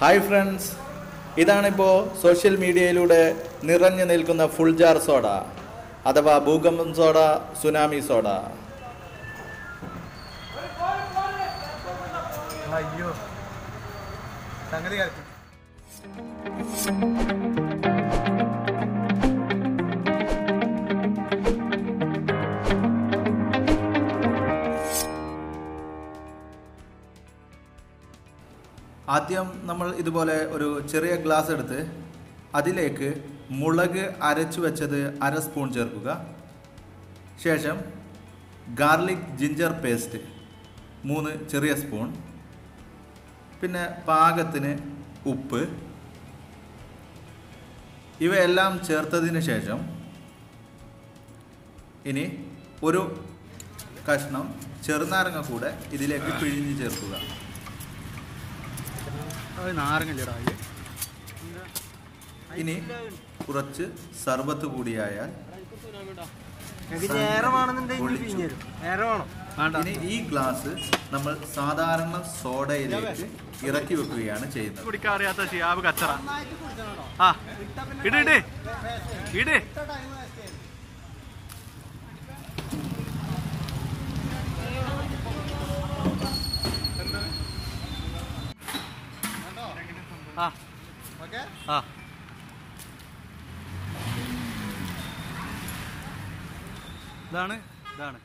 Hi friends ഇതാണിപ്പോൾ social മീഡിയയിലൂടെ നിറഞ്ഞു നിൽക്കുന്ന ഫുൾ ജാർ സോഡ അഥവാ ഭൂകമ്പം സോഡ സുനാമി സോഡ. അയ്യോ. സംഗതി ആദ്യം നമ്മൾ ഇതുപോലെ ഒരു ചെറിയ ഗ്ലാസ് എടുത്ത് അതിലേക്ക് മുളക് അരച്ചു വെച്ചത് അര സ്പൂൺ ചേർക്കുക. ശേഷം ഗാർലിക് ജിഞ്ചർ പേസ്റ്റ് മൂന്ന് ചെറിയ സ്പൂൺ. പിന്നെ പാകത്തിന് ഉപ്പ്. ഇവയെല്ലാം ചേർത്തതിന് ശേഷം ഇനി ഒരു കഷ്ണം ചെറുനാരങ്ങ കൂടെ ഇതിലേക്ക് പിഴിഞ്ഞ് ചേർക്കുക. അത് നാരങ്ങല്ലടാ ഇനി കുറച്ച് സർബത്ത് കൂടിയായാൽ ഇനി ഈ ഗ്ലാസ് നമ്മൾ സാധാരണ സോഡയിലേക്ക് ഇറക്കി വെക്കുകയാണ് ചെയ്യുന്നത്. കുടിക്കാൻ അറിയാത്ത ഷിയാബ് കച്ചറ. ആ ഇട് ഇട്. ഇട്. ആ. ആ. ഇതാണ് ഇതാണ്.